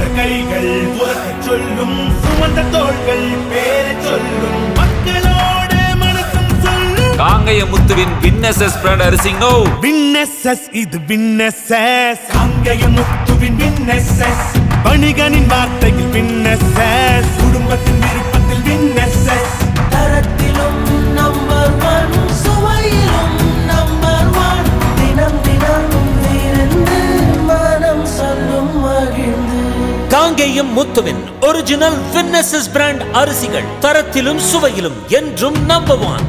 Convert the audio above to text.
சுமந்த கைகள் உறக்கச் சொல்லும் சுமந்த தோள்கள் பேரச் சொல்லும் மக்களோட மனசும் சொல்லும். காங்கய முத்துவின் வின்னசஸ் பிராண்ட் அரிசிங்கோ விண்ணெஸ்ஸஸ் இது விண்ணெஸ்ஸஸ் காங்கய முத்துவின் விண்ணெஸ்ஸஸ் வணிகனின் வார்த்தையில் விண்ணெஸ்ஸஸ் குடும்பத்தின் விருப்பத்தில் விண்ணெஸ்ஸஸ் தரத்திலும் நம்பர் ஒன் சுவையிலும் நம்பர் ஒன் தினம் தினம் மனம் சொல்லும் மகிழ்ந்து காங்கேயம் முத்துவின் ஒரிஜினல் வின்னசஸ் பிராண்ட் அரிசிகள் தரத்திலும் சுவையிலும் என்றும் நம்பர் ஒன்